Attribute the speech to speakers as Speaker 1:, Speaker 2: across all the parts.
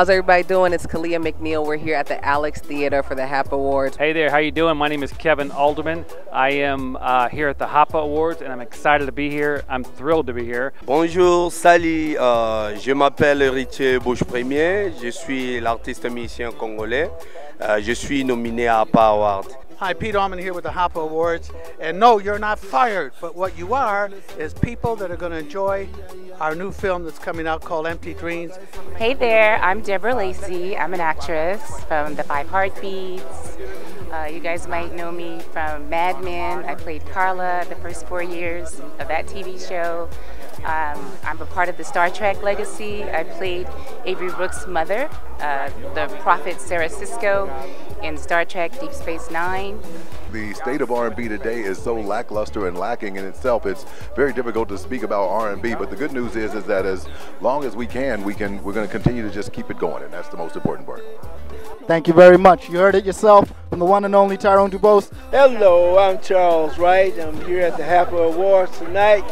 Speaker 1: How's everybody doing? It's Kalia McNeil. We're here at the Alex Theater for the HAPA Awards.
Speaker 2: Hey there, how you doing? My name is Kevin Alderman. I am uh, here at the HAPA Awards and I'm excited to be here. I'm thrilled to be here.
Speaker 3: Bonjour, salut. Euh, je m'appelle Richie Bouche-Premier. Je suis l'artiste musicien congolais. Euh, je suis nominé à HAPA Award.
Speaker 4: Hi, Pete Allman here with the HAPA Awards. And no, you're not fired, but what you are is people that are going to enjoy our new film that's coming out called Empty Dreams.
Speaker 5: Hey there, I'm Deborah Lacey. I'm an actress from The Five Heartbeats. Uh, you guys might know me from Mad Men. I played Carla the first four years of that TV show. Um, I'm a part of the Star Trek legacy. I played Avery Brooks' mother, uh, the prophet Sarah Sisko, in Star Trek Deep Space Nine.
Speaker 6: The state of R&B today is so lackluster and lacking in itself. It's very difficult to speak about R&B, but the good news is is that as long as we can, we can we're going to continue to just keep it going, and that's the most important part.
Speaker 7: Thank you very much. You heard it yourself from the one and only Tyrone Dubose.
Speaker 8: Hello, I'm Charles Wright. I'm here at the HAPA Awards tonight,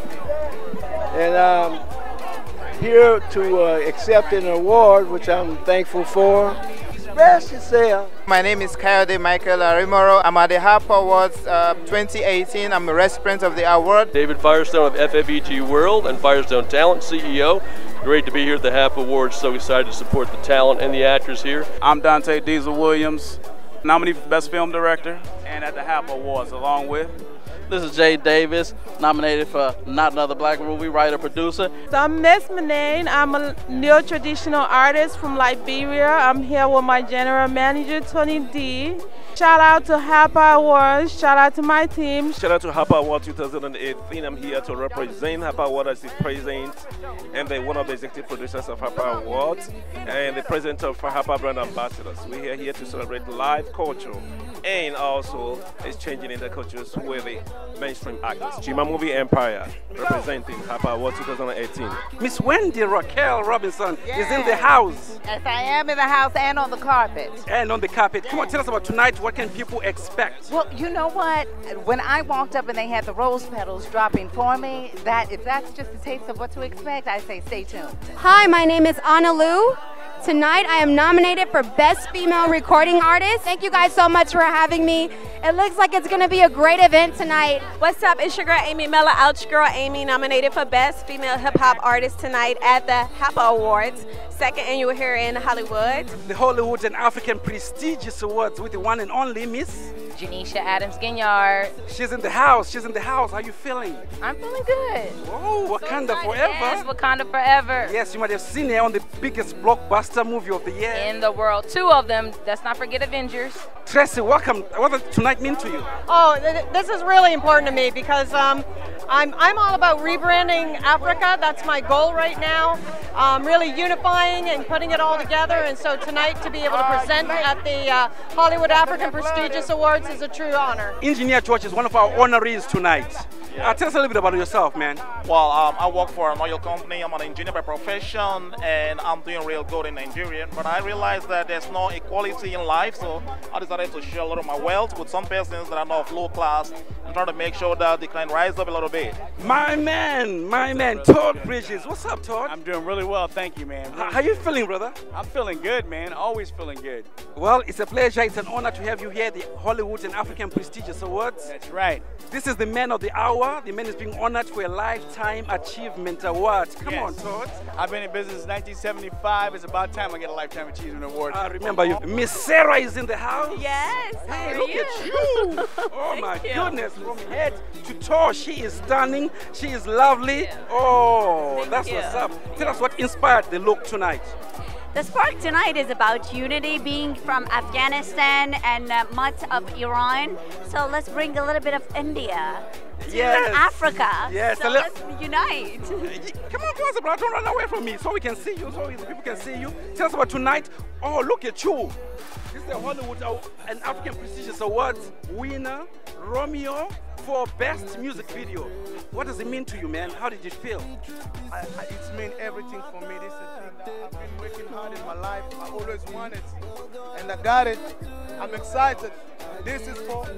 Speaker 8: and I'm here to uh, accept an award, which I'm thankful for. Express yourself.
Speaker 9: My name is Coyote Michael Arimoro. I'm at the HAPA Awards uh, 2018. I'm a recipient of the award.
Speaker 10: David Firestone of FFET World and Firestone Talent CEO. Great to be here at the HAPA Awards. So excited to support the talent and the actors here.
Speaker 11: I'm Dante Diesel Williams, nominee for Best Film Director, and at the HAPA Awards, along with
Speaker 12: this is Jay Davis, nominated for Not Another Black Movie Writer Producer.
Speaker 13: So I'm Nes Manane. I'm a neo-traditional artist from Liberia. I'm here with my general manager, Tony D. Shout out to HAPA Awards. Shout out to my team.
Speaker 14: Shout out to HAPA Awards 2018. I'm here to represent HAPA Awards as the president and the, one of the executive producers of HAPA Awards and the president of HAPA Brand Ambassadors. We're here to celebrate live culture and also exchanging intercultures with the mainstream actors. Chima Movie Empire representing HAPA Awards 2018.
Speaker 15: Miss Wendy Raquel Robinson yes. is in the house.
Speaker 16: Yes, I am in the house and on the carpet.
Speaker 15: And on the carpet. Come on, tell us about tonight. What can people expect?
Speaker 16: Well, you know what? When I walked up and they had the rose petals dropping for me, that if that's just a taste of what to expect, I say stay tuned.
Speaker 17: Hi, my name is Anna Lou. Tonight I am nominated for Best Female Recording Artist. Thank you guys so much for having me. It looks like it's going to be a great event tonight.
Speaker 18: What's up? It's your girl Amy Miller, Ouch Girl Amy, nominated for Best Female Hip Hop Artist tonight at the HAPA Awards, second annual here in Hollywood.
Speaker 15: The Hollywood and African prestigious awards with the one and only Miss
Speaker 5: Janeshia Adams Ginyard.
Speaker 15: She's in the house. She's in the house. How are you feeling?
Speaker 5: I'm feeling good.
Speaker 15: Oh, Wakanda so forever.
Speaker 5: Yes, Wakanda forever.
Speaker 15: Yes, you might have seen her on the biggest blockbuster movie of the year.
Speaker 5: In the world. Two of them. Let's not forget Avengers.
Speaker 15: Tracy, welcome. What does tonight mean to you?
Speaker 19: Oh, th this is really important to me because um, I'm, I'm all about rebranding Africa. That's my goal right now. Um, really unifying and putting it all together. And so tonight to be able to present at the uh, Hollywood African Prestigious Awards is a true honor.
Speaker 15: Engineer George is one of our honorees tonight. Uh, tell us a little bit about yourself, man.
Speaker 20: Well, um, I work for an oil company. I'm an engineer by profession, and I'm doing real good in Nigeria. But I realized that there's no equality in life, so I decided to share a little of my wealth with some persons that are not low class and trying to make sure that they can rise up a little bit.
Speaker 15: My man, my man, Todd Bridges. What's up, Todd?
Speaker 11: I'm doing really well, thank you, man.
Speaker 15: How, how you feeling, brother?
Speaker 11: I'm feeling good, man. Always feeling good.
Speaker 15: Well, it's a pleasure. It's an honor to have you here at the Hollywood and African Prestigious Awards.
Speaker 11: That's right.
Speaker 15: This is the man of the hour. The man is being honored for a Lifetime Achievement Award. Come
Speaker 11: yes.
Speaker 15: on, Todd.
Speaker 11: I've been in business since 1975. It's about time I get a Lifetime Achievement Award.
Speaker 15: I remember you. Miss Sarah is in the house.
Speaker 5: Yes.
Speaker 15: Hey,
Speaker 5: look
Speaker 15: you? at you. oh, my
Speaker 5: you.
Speaker 15: goodness. From head to toe, she is stunning. She is lovely. Oh,
Speaker 5: Thank
Speaker 15: that's
Speaker 5: you.
Speaker 15: what's up. Tell us what inspired the look tonight.
Speaker 2: The spark tonight is about unity, being from Afghanistan and uh, much of Iran. So let's bring a little bit of India to
Speaker 15: yes.
Speaker 2: Africa.
Speaker 15: Yes.
Speaker 2: So let's unite.
Speaker 15: Come on, closer, bro. Don't run away from me so we can see you, so people can see you. Tell us about tonight. Oh, look at you. This is the Hollywood and African Prestigious Awards winner, Romeo, for Best Music Video. What does it mean to you, man? How did it feel?
Speaker 8: I, I, it's mean everything for me. This is a thing that I've been working hard in my life. I always wanted, and I got it. I'm excited. This is for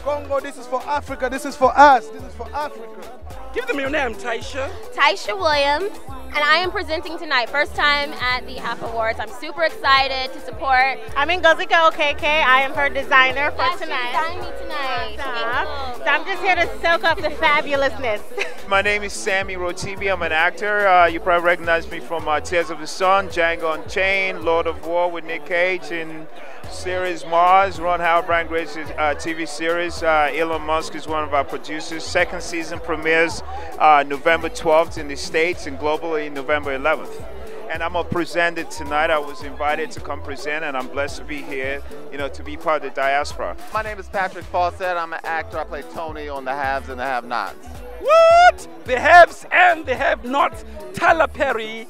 Speaker 8: Congo. This is for Africa. This is for us. This is for Africa.
Speaker 15: Give them your name, Taisha.
Speaker 2: Taisha Williams.
Speaker 18: And I am presenting tonight. First time at the HAP Awards. I'm super excited to support.
Speaker 21: I'm in Ngozika Okeke. I am her designer for
Speaker 18: Yes,
Speaker 21: tonight.
Speaker 18: You're me tonight.
Speaker 21: Awesome. So I'm just here to soak up the fabulousness.
Speaker 9: My name is Sammi Rotibi. I'm an actor. Uh, you probably recognize me from uh, Tears of the Sun, Django Unchained, Lord of War with Nick Cage, and series Mars, Ron Howard, Brian Grazer's uh, TV series. Uh, Elon Musk is one of our producers. Second season premieres uh, November 12th in the States and globally November 11th. And I'm gonna present it tonight. I was invited to come present, and I'm blessed to be here. You know, to be part of the diaspora.
Speaker 22: My name is Patrick Fawcett. I'm an actor. I play Tony on The Haves and the Have-Nots.
Speaker 15: What? The haves and the have-nots. Tyler Perry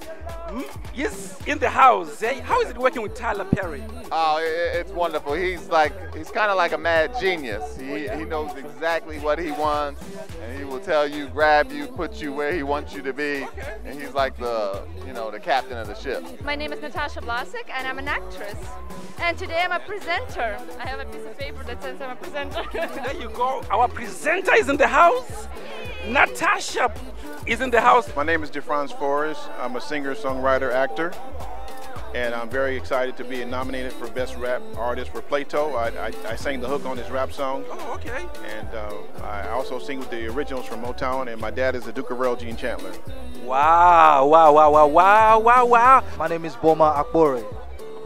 Speaker 15: mm, is in the house. eh? How is it working with Tyler Perry?
Speaker 22: Oh, it's wonderful. He's like he's kind of like a mad genius. He, he knows exactly what he wants, and he will tell you, grab you, put you where he wants you to be, and he's like the you know the captain of the ship.
Speaker 23: My name is Natasha Blasek and I'm an actress. And today I'm a presenter. I have a piece of paper that says I'm a presenter.
Speaker 15: There you go. Our presenter is in the house. Natasha is in the house.
Speaker 24: My name is DeFranz Forrest. I'm a singer, songwriter, actor, and I'm very excited to be nominated for Best Rap Artist for Plato. I, I, I sang the hook on his rap song.
Speaker 15: Oh, okay.
Speaker 24: And uh, I also sing with the originals from Motown, and my dad is the Duke of Earl, Gene Chandler.
Speaker 15: Wow, wow, wow, wow, wow, wow, wow.
Speaker 25: My name is Boma Akbore.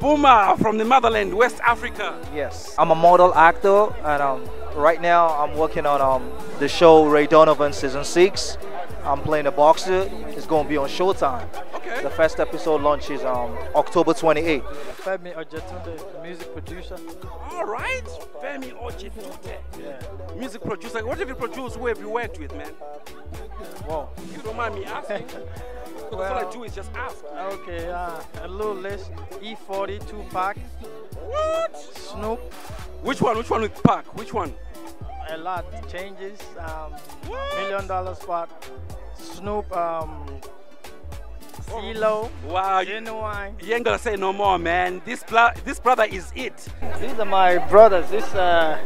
Speaker 15: Boomer from the motherland, West Africa.
Speaker 25: Yes, I'm a model actor, and um, right now I'm working on um, the show Ray Donovan season six. I'm playing a boxer. It's going to be on Showtime.
Speaker 15: Okay.
Speaker 25: The first episode launches um, October 28th.
Speaker 26: Femi Ojetunde, music producer.
Speaker 15: All right, Femi Ojetunde. Yeah. Music producer. What have you produced? Who have you worked with, man?
Speaker 26: Wow.
Speaker 15: You don't mind me asking? Because all I do is just ask.
Speaker 26: Okay, uh, a little list. E40, Tupac.
Speaker 15: What?
Speaker 26: Snoop.
Speaker 15: Which one? Which one with Pac? Which one?
Speaker 26: A lot changes. Um, million dollar spot. Snoop. Um, CeeLo.
Speaker 15: Wow. You,
Speaker 26: Genuine.
Speaker 15: you ain't gonna say no more, man. This this brother is it.
Speaker 26: These are my brothers. This uh.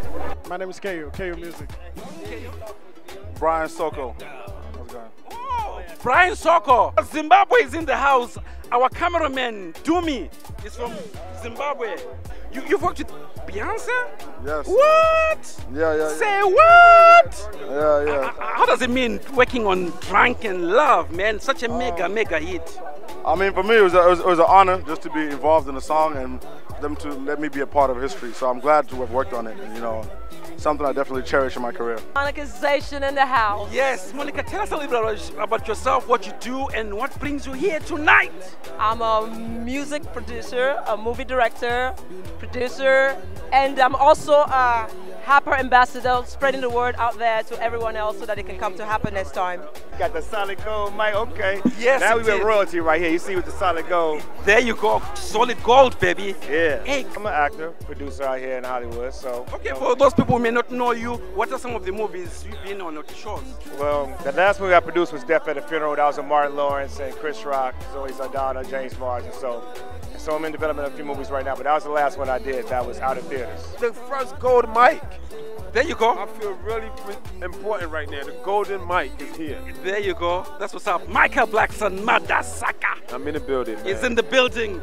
Speaker 27: My name is KU, KU Music. Brian Soko. How's going?
Speaker 15: Brian Soko. Zimbabwe is in the house. Our cameraman, Dumi, is from Zimbabwe. You, you've worked with Beyonce?
Speaker 27: Yes.
Speaker 15: What?
Speaker 27: Yeah, yeah,
Speaker 15: Say what?
Speaker 27: yeah. Yeah, yeah.
Speaker 15: How does it mean working on Drunk in Love, man? Such a oh. mega, mega hit.
Speaker 27: I mean, for me, it was, a, it, was, it was an honor just to be involved in the song and them to let me be a part of history. So I'm glad to have worked on it. And, you know, something I definitely cherish in my career.
Speaker 18: Monetization in the house.
Speaker 15: Yes, Monica, tell us a little bit about yourself, what you do, and what brings you here tonight.
Speaker 18: I'm a music producer, a movie director, producer, and I'm also a HAPA ambassador, spreading the word out there to everyone else so that they can come to HAPA next time.
Speaker 9: Got the solid gold mic, okay.
Speaker 15: Yes,
Speaker 9: Now we
Speaker 15: it
Speaker 9: got royalty right here. You see with the solid gold.
Speaker 15: There you go, solid gold, baby.
Speaker 9: Yeah.
Speaker 15: Hey.
Speaker 9: I'm an actor, producer out here in Hollywood, so.
Speaker 15: Okay, um, for those people who may not know you, what are some of the movies you've been on or the shows?
Speaker 9: Well, the last movie I produced was Death at a Funeral. That was with Martin Lawrence and Chris Rock, Zoe Saldana, James Marsden. So, so I'm in development of a few movies right now, but that was the last one I did. That was out of theaters. The first gold mic.
Speaker 15: There you go.
Speaker 9: I feel really important right now. The golden mic is here.
Speaker 15: There you go. That's what's up. Michael Blackson, Madasaka,
Speaker 9: I'm in the building. Man.
Speaker 15: is in the building.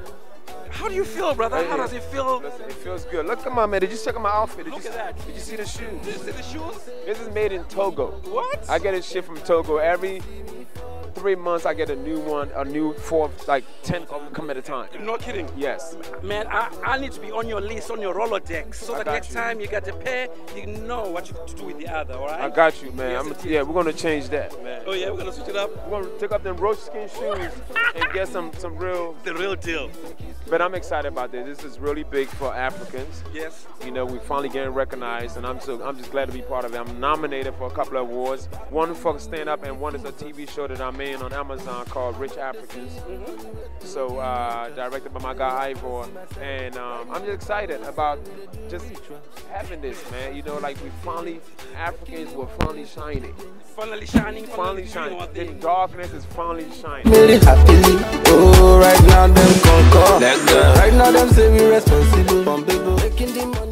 Speaker 15: How do you feel, brother?
Speaker 9: Right
Speaker 15: How does it feel?
Speaker 9: Listen, it feels good. Look at my man. Did you check out my outfit? Did
Speaker 15: Look
Speaker 9: you,
Speaker 15: at that.
Speaker 9: Did you see the shoes?
Speaker 15: Did you see the shoes?
Speaker 9: This is made in Togo.
Speaker 15: What?
Speaker 9: I get this shit from Togo every three months. I get a new one, a new four, like ten of come at a time.
Speaker 15: No kidding.
Speaker 9: Yes.
Speaker 15: Man, I, I need to be on your list, on your Rolodex, so
Speaker 9: I
Speaker 15: that next
Speaker 9: you.
Speaker 15: time you get a pair, you know what you to do with the other, all right?
Speaker 9: I got you, man.
Speaker 15: Yes,
Speaker 9: yeah, we're gonna change that, man.
Speaker 15: Oh yeah, we're gonna switch it up.
Speaker 9: We're gonna take up them roach skin shoes and get some some real.
Speaker 15: The real deal.
Speaker 9: But I'm excited about this. This is really big for Africans.
Speaker 15: Yes.
Speaker 9: You know, we're finally getting recognized, and I'm so I'm just glad to be part of it. I'm nominated for a couple of awards. One for stand up, and one is a TV show that I'm in on Amazon called Rich Africans. So uh, directed by my guy Ivor, and um, I'm just excited about just having this, man. You know, like we finally Africans were finally shining.
Speaker 15: Finally shining,
Speaker 9: Finally
Speaker 15: finally
Speaker 9: shining.
Speaker 15: doing
Speaker 9: The darkness is finally shining.
Speaker 28: Made it happily. Oh, right now them conquer. Right now them say we responsible. From people making the money.